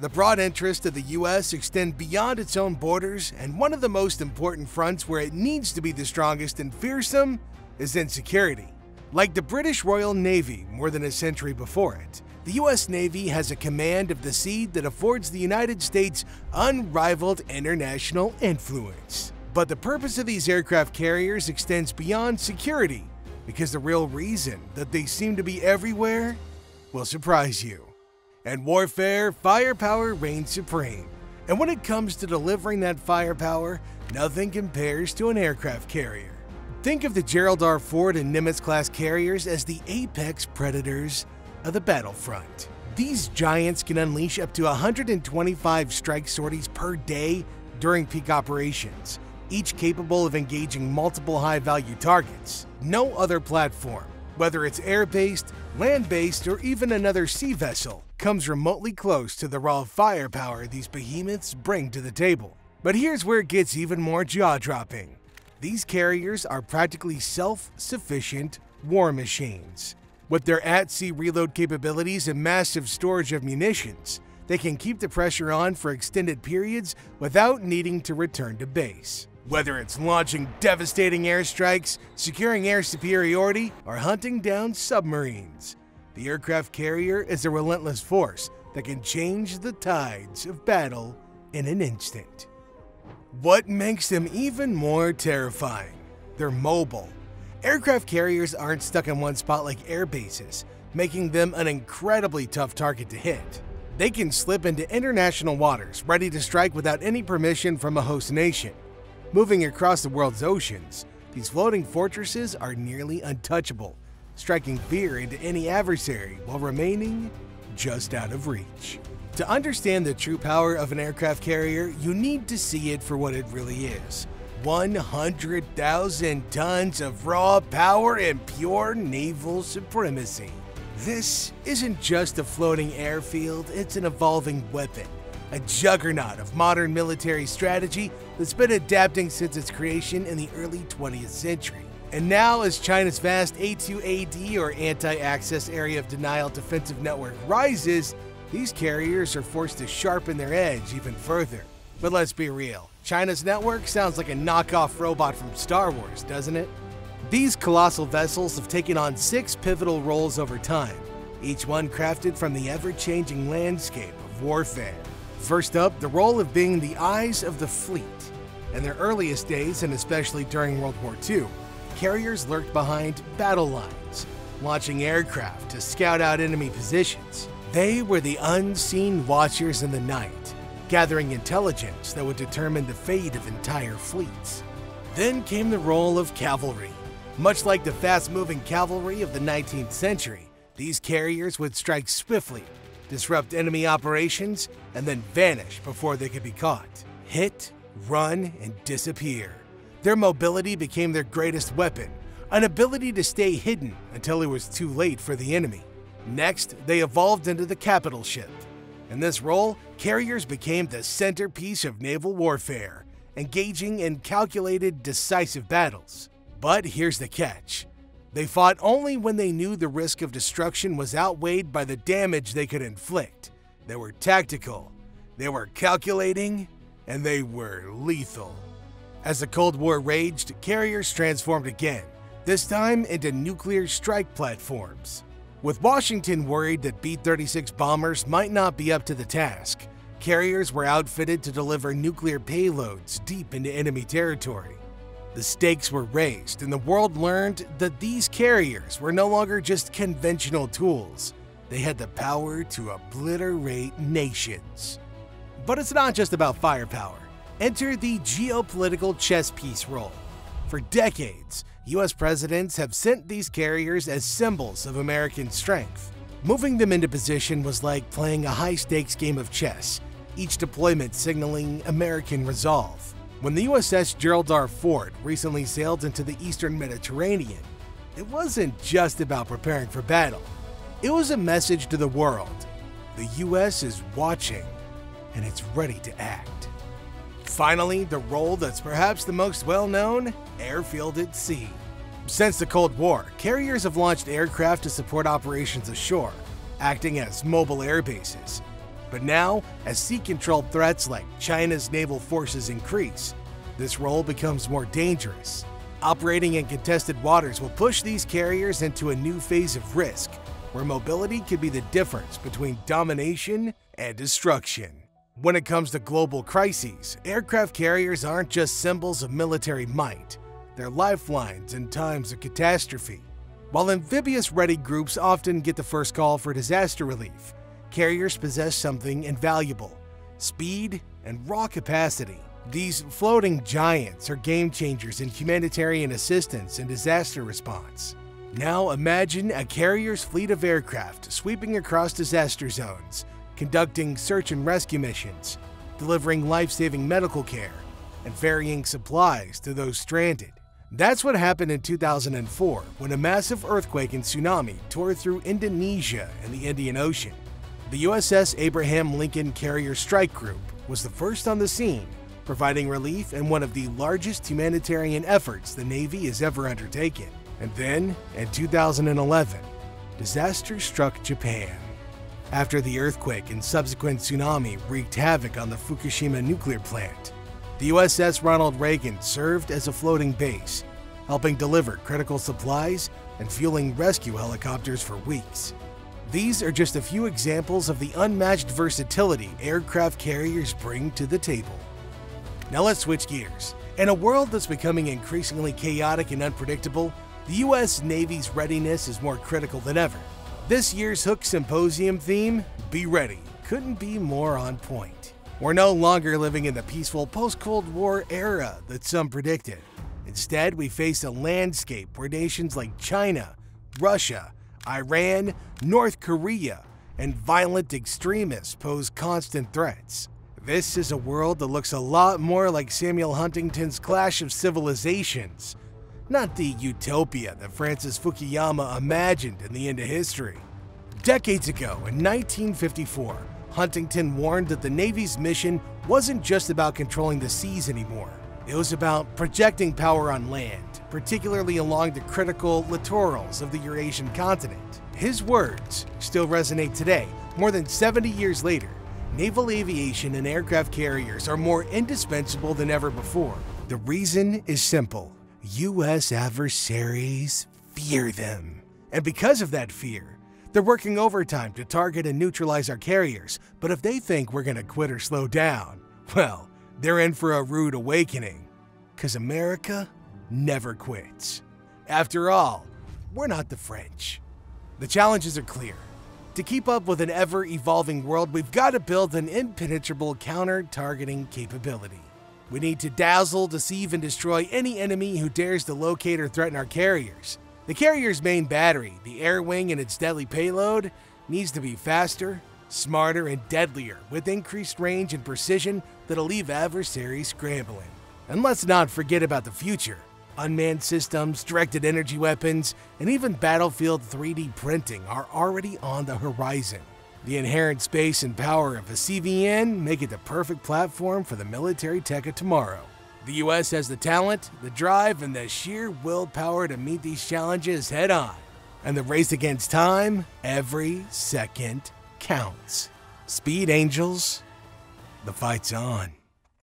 The broad interests of the US extend beyond its own borders, and one of the most important fronts where it needs to be the strongest and fearsome is in security. Like the British Royal Navy more than a century before it, the US Navy has a command of the sea that affords the United States unrivaled international influence. But the purpose of these aircraft carriers extends beyond security, because the real reason that they seem to be everywhere will surprise you. In warfare, firepower reigns supreme. And when it comes to delivering that firepower, nothing compares to an aircraft carrier. Think of the Gerald R. Ford and Nimitz class carriers as the apex predators of the battlefront. These giants can unleash up to 125 strike sorties per day during peak operations, each capable of engaging multiple high value targets. No other platform, whether it's air based, land based, or even another sea vessel, comes remotely close to the raw firepower these behemoths bring to the table. But here's where it gets even more jaw dropping. These carriers are practically self sufficient war machines. With their at sea reload capabilities and massive storage of munitions, they can keep the pressure on for extended periods without needing to return to base. Whether it's launching devastating airstrikes, securing air superiority, or hunting down submarines, the aircraft carrier is a relentless force that can change the tides of battle in an instant. What makes them even more terrifying? They're mobile. Aircraft carriers aren't stuck in one spot like air bases, making them an incredibly tough target to hit. They can slip into international waters, ready to strike without any permission from a host nation. Moving across the world's oceans, these floating fortresses are nearly untouchable, striking fear into any adversary while remaining just out of reach. To understand the true power of an aircraft carrier, you need to see it for what it really is 100,000 tons of raw power and pure naval supremacy. This isn't just a floating airfield, it's an evolving weapon a juggernaut of modern military strategy that's been adapting since its creation in the early 20th century. And now, as China's vast A2AD or anti access area of denial defensive network rises, these carriers are forced to sharpen their edge even further. But let's be real China's network sounds like a knockoff robot from Star Wars, doesn't it? These colossal vessels have taken on six pivotal roles over time, each one crafted from the ever changing landscape of warfare. First up, the role of being the eyes of the fleet. In their earliest days, and especially during World War II, carriers lurked behind battle lines, launching aircraft to scout out enemy positions. They were the unseen watchers in the night, gathering intelligence that would determine the fate of entire fleets. Then came the role of cavalry. Much like the fast moving cavalry of the 19th century, these carriers would strike swiftly disrupt enemy operations, and then vanish before they could be caught. Hit, run, and disappear. Their mobility became their greatest weapon, an ability to stay hidden until it was too late for the enemy. Next, they evolved into the capital ship. In this role, carriers became the centerpiece of naval warfare, engaging in calculated, decisive battles. But here's the catch they fought only when they knew the risk of destruction was outweighed by the damage they could inflict. They were tactical, they were calculating, and they were lethal. As the Cold War raged, carriers transformed again, this time into nuclear strike platforms. With Washington worried that B 36 bombers might not be up to the task, carriers were outfitted to deliver nuclear payloads deep into enemy territory. The stakes were raised, and the world learned that these carriers were no longer just conventional tools. They had the power to obliterate nations. But it's not just about firepower. Enter the geopolitical chess piece role. For decades, US presidents have sent these carriers as symbols of American strength. Moving them into position was like playing a high stakes game of chess, each deployment signaling American resolve. When the USS Gerald R. Ford recently sailed into the eastern Mediterranean, it wasn't just about preparing for battle. It was a message to the world. The US is watching, and it's ready to act. Finally, the role that's perhaps the most well known airfield at sea. Since the Cold War, carriers have launched aircraft to support operations ashore, acting as mobile air bases. But now, as sea controlled threats like China's naval forces increase, this role becomes more dangerous. Operating in contested waters will push these carriers into a new phase of risk, where mobility could be the difference between domination and destruction. When it comes to global crises, aircraft carriers aren't just symbols of military might, they're lifelines in times of catastrophe. While amphibious ready groups often get the first call for disaster relief, carriers possess something invaluable speed and raw capacity. These floating giants are game changers in humanitarian assistance and disaster response. Now imagine a carrier's fleet of aircraft sweeping across disaster zones, conducting search and rescue missions, delivering life saving medical care, and ferrying supplies to those stranded. That's what happened in 2004 when a massive earthquake and tsunami tore through Indonesia and the Indian Ocean. The USS Abraham Lincoln Carrier Strike Group was the first on the scene, providing relief in one of the largest humanitarian efforts the Navy has ever undertaken. And then, in 2011, disaster struck Japan. After the earthquake and subsequent tsunami wreaked havoc on the Fukushima nuclear plant, the USS Ronald Reagan served as a floating base, helping deliver critical supplies and fueling rescue helicopters for weeks. These are just a few examples of the unmatched versatility aircraft carriers bring to the table. Now let's switch gears. In a world that's becoming increasingly chaotic and unpredictable, the U.S. Navy's readiness is more critical than ever. This year's Hook Symposium theme, Be Ready, couldn't be more on point. We're no longer living in the peaceful post Cold War era that some predicted. Instead, we face a landscape where nations like China, Russia, Iran, North Korea, and violent extremists pose constant threats. This is a world that looks a lot more like Samuel Huntington's Clash of Civilizations not the utopia that Francis Fukuyama imagined in the end of history. Decades ago, in 1954, Huntington warned that the Navy's mission wasn't just about controlling the seas anymore. It was about projecting power on land, particularly along the critical littorals of the Eurasian continent. His words still resonate today, more than 70 years later. Naval aviation and aircraft carriers are more indispensable than ever before. The reason is simple U.S. adversaries fear them. And because of that fear, they're working overtime to target and neutralize our carriers. But if they think we're going to quit or slow down, well, they're in for a rude awakening. Because America never quits. After all, we're not the French. The challenges are clear. To keep up with an ever evolving world, we've got to build an impenetrable counter targeting capability. We need to dazzle, deceive, and destroy any enemy who dares to locate or threaten our carriers. The carrier's main battery, the air wing and its deadly payload, needs to be faster, smarter, and deadlier with increased range and precision that'll leave adversaries scrambling. And let's not forget about the future. Unmanned systems, directed energy weapons, and even battlefield 3D printing are already on the horizon. The inherent space and power of a CVN make it the perfect platform for the military tech of tomorrow. The US has the talent, the drive, and the sheer willpower to meet these challenges head on. And the race against time, every second counts. Speed Angels, the fight's on.